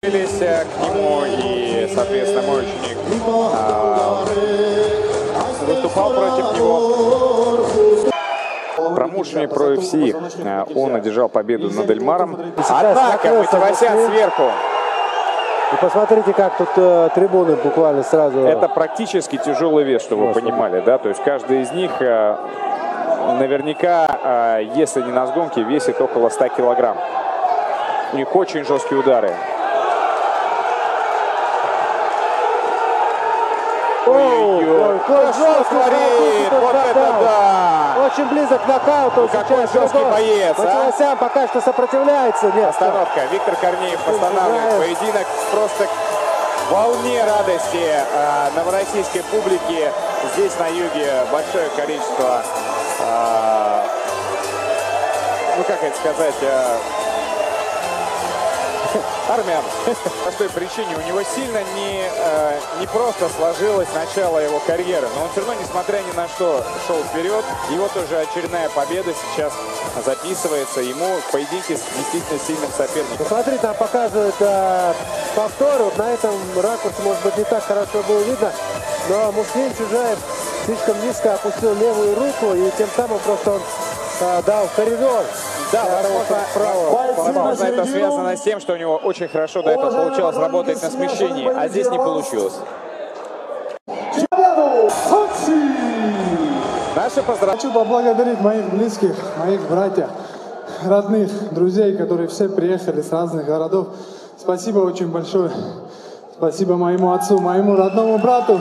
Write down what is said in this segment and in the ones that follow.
Э, к нему и, соответственно, мой ученик а, выступал против него. Промоушене про UFC э, он одержал победу над Эльмаром. Атака Мативасян сверху. И посмотрите, как тут э, трибуны буквально сразу. Это практически тяжелый вес, чтобы вы понимали, да, то есть каждый из них э, наверняка, э, если не на сгонке, весит около 100 килограмм. У них очень жесткие удары. Ой-ой-ой, жесткий творит? Вот это да! Очень близок к нокауту. какой сейчас жесткий другой. боец, а? Матевосян пока что сопротивляется. Нет, Остановка. Виктор Корнеев останавливает Знаешь. поединок. Просто к волне радости э, новороссийской публики. Здесь на юге большое количество, э, ну как это сказать, э, армян. По той причине у него сильно не, э, не просто сложилось начало его карьеры, но он все равно, несмотря ни на что, шел вперед. Его тоже очередная победа сейчас записывается ему в поединке с действительно сильным соперником. Посмотри, там показывают э, повтор. Вот на этом ракурсе, может быть, не так хорошо было видно. Но Муслим Чужаев слишком низко опустил левую руку. И тем самым просто он э, дал коридор. Да, возможно, правого. возможно, это связано с тем, что у него очень хорошо до этого получалось работать на смещении, а здесь не получилось. Наши поздравления. Хочу поблагодарить моих близких, моих братьев, родных, друзей, которые все приехали с разных городов. Спасибо очень большое. Спасибо моему отцу, моему родному брату.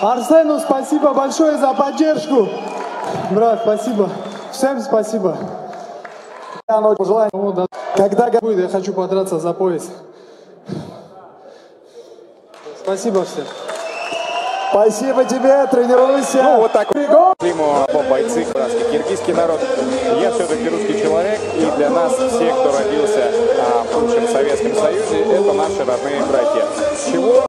Арсену спасибо большое за поддержку. Брат, спасибо. Всем спасибо. Пожелаю, когда будет, я хочу подраться за пояс. Спасибо всем. Спасибо тебе, тренируйся. Ну, вот так. Ему оба бойцы, краски, киргизский народ. Я все-таки русский человек, и для нас, всех, кто родился а, в бывшем Советском Союзе, это наши родные братья. Чего